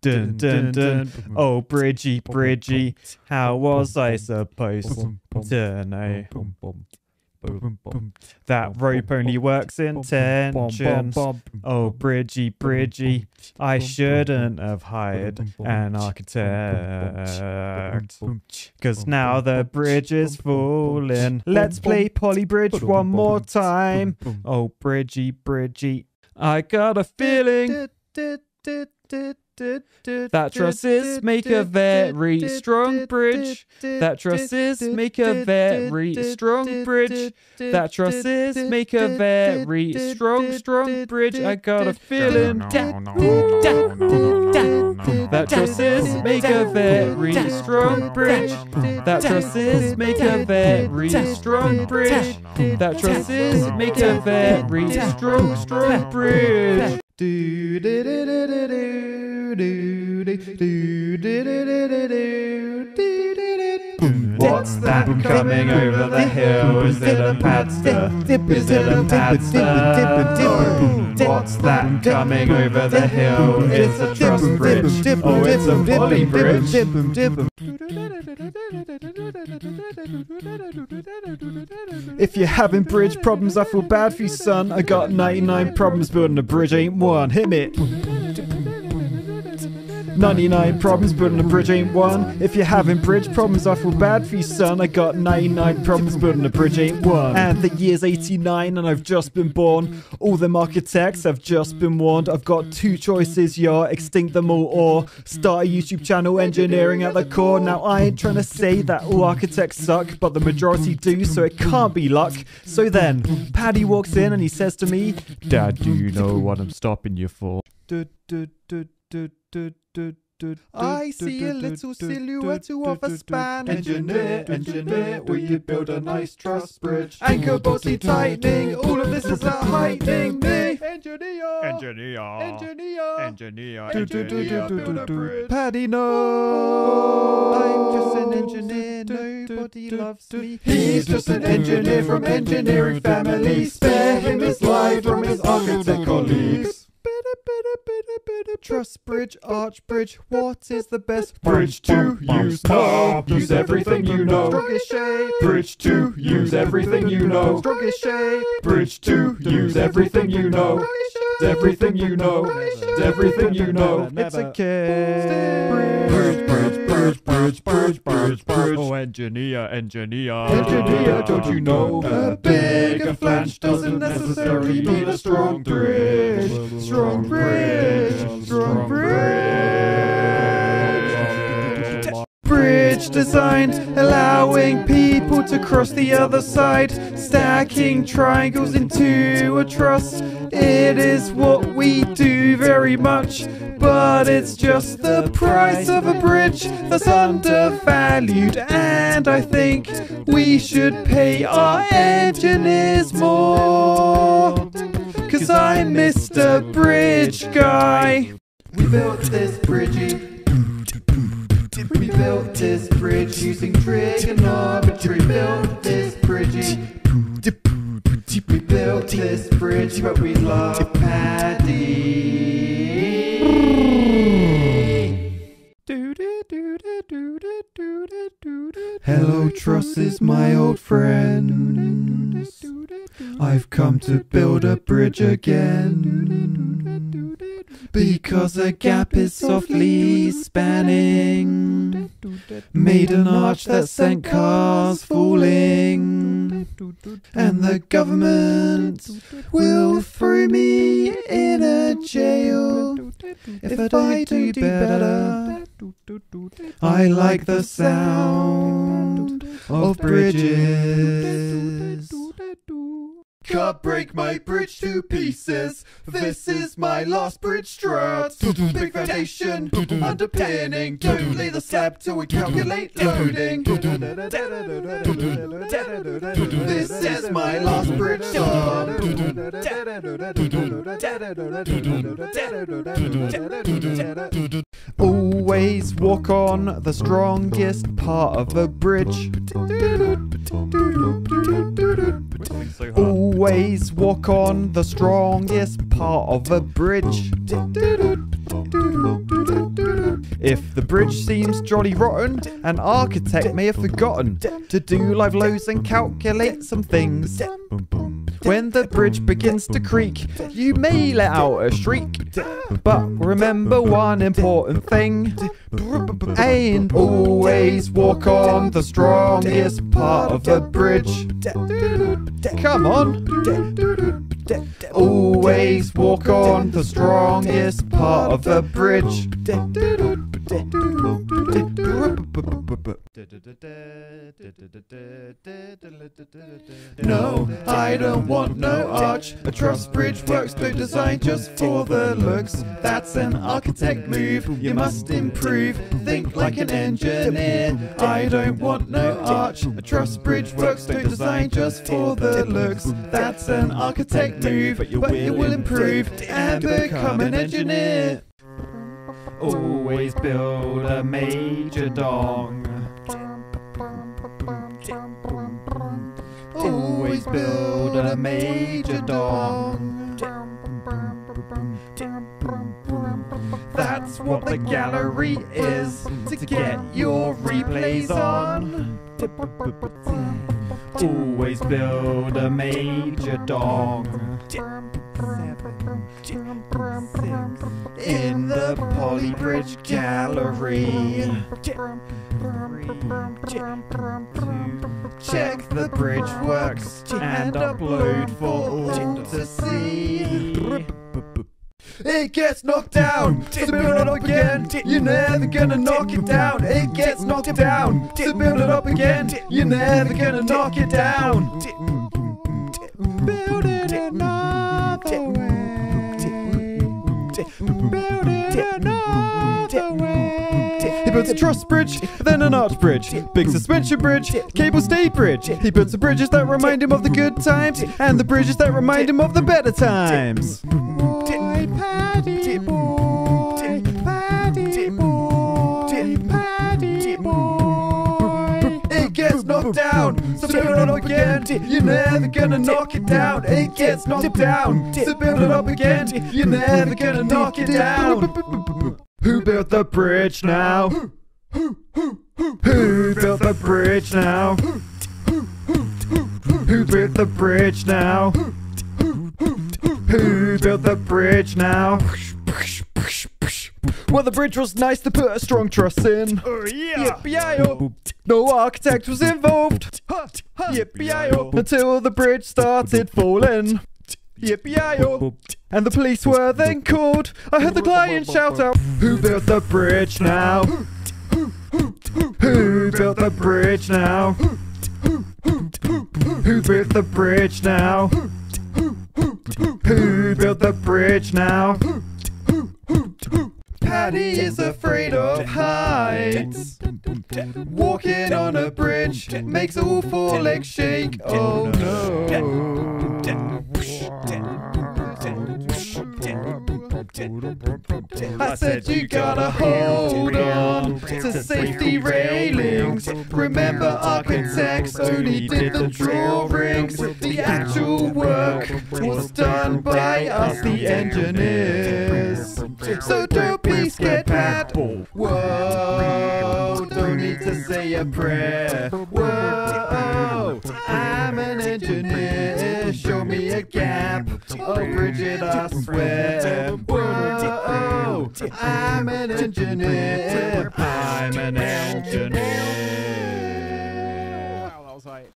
Dun dun dun. Oh, Bridgie, Bridgie, how was I supposed to know that rope only works in tension? Oh, Bridgie, Bridgie, I shouldn't have hired an architect. Cause now the bridge is falling. Let's play Poly Bridge one more time. Oh, Bridgie, Bridgie, I got a feeling that trusses make a very strong bridge. That trusses make a very strong bridge. That trusses make a very strong, strong bridge. I got a feeling that trusses make a very strong bridge. That trusses make a very strong bridge. That trusses make a very strong, strong bridge. Do do do do do do do do do do do do What's that coming over the hill? Is it a padster? Is it a padster? What's that coming over the hill? It's a truss bridge. Oh, it's a poly bridge. If you're having bridge problems, I feel bad for you, son. I got 99 problems building a bridge, ain't one. Hit me. 99 problems building a bridge ain't one. If you're having bridge problems, I feel bad for you, son. I got 99 problems building a bridge ain't one. And the year's 89 and I've just been born. All them architects have just been warned. I've got two choices, yeah, extinct them all or start a YouTube channel, engineering at the core. Now I ain't trying to say that all architects suck, but the majority do, so it can't be luck. So then, Paddy walks in and he says to me, Dad, do you know what I'm stopping you for? I see a little silhouette of a span. Engineer, engineer, will you build a nice truss bridge? Anchor bossy tightening, all of this is at heightening me. Engineer, Engineer. engineer, Engineer. Engineer. A. Paddy, no. I'm just an engineer, nobody loves me. He's just an engineer from engineering family. Spare him his life from his architect colleagues. Truss bridge, arch bridge, what is the best Bridge to use now. Use everything you know. Strongest shape. Bridge to use everything you know. Strongest shape. Bridge to use everything you know. Everything you know. Everything you know. It's a kid. Bridge, bridge, bridge, bridge, bridge, bridge, bridge. Oh, engineer, engineer. Engineer, don't you know? A bigger flange doesn't necessarily mean a strong bridge. Strong bridge, strong bridge. Designed, allowing people to cross the other side, stacking triangles into a truss. It is what we do very much, but it's just the price of a bridge that's undervalued. And I think we should pay our engineers more. Cause I'm Mr. Bridge Guy. We built this bridgey. We built this bridge using trigonometry. Built this bridgey. We built this bridge, but we love Paddy. Hello, trusses, my old friends. I've come to build a bridge again. Because a gap is softly spanning. Made an arch that sent cars falling. And the government will throw me in a jail if I don't do better. I like the sound of bridges. Can't break my bridge to pieces. This is my last bridge strut. Big foundation, underpinning. Don't lay the slab till we calculate loading. This is my last bridge job. Always walk on the strongest part of a bridge. Always walk on the strongest part of a bridge. If the bridge seems jolly rotten, an architect may have forgotten to do live loads and calculate some things. When the bridge begins to creak, you may let out a shriek. But remember one important thing ain't always walk on the strongest part of the bridge. Come on. Always walk on the strongest part of the bridge. No, I don't want no arch. A truss bridge works no design just for the looks. That's an architect move. You must improve. Think like an engineer. I don't want no arch. A truss bridge works no design just for the looks. That's an architect move, but you will improve and become an engineer. Always build a major dong. Always build a major dong. That's what the gallery is to get your replays on. Always build a major dong. In the Polybridge gallery. Check the bridge works and upload for all to see. It gets knocked down, so build it up again. You're never gonna knock it down. It gets knocked down, so build it up again. You're never gonna knock it down. Build builds a truss bridge, then an arch bridge, big suspension bridge, cable stay bridge. He builds the bridges that remind him of the good times, and the bridges that remind him of the better times. Boy, Paddy boy, Paddy boy, Paddy boy. It gets knocked down, so build it up again. You're never gonna knock it down. It gets knocked down, so build it up again. You're never gonna knock it down. Who built the bridge now? Who built the bridge now? Who built the bridge now? Who built the bridge now? Well, the bridge was nice to put a strong truss in. Yippee-yi-yo. No architect was involved. Yippee-yi-yo. Until the bridge started falling. Yippee-yi-yo. And the police were then called. I heard the client shout out, Who built the bridge now? Who built the bridge now? Who built the bridge now? Who built the bridge now? Paddy is afraid of heights. Walking on a bridge makes all four legs shake. Oh no. I said you gotta hold on to safety railings. Remember, architects only did the drawings. The actual work was done by us, the engineers. So don't be scared, Pat. Whoa, don't need to say a prayer. Whoa, I'm an engineer. Show me a gap. Oh, Bridget, I swear. I'm an engineer. I'm an engineer.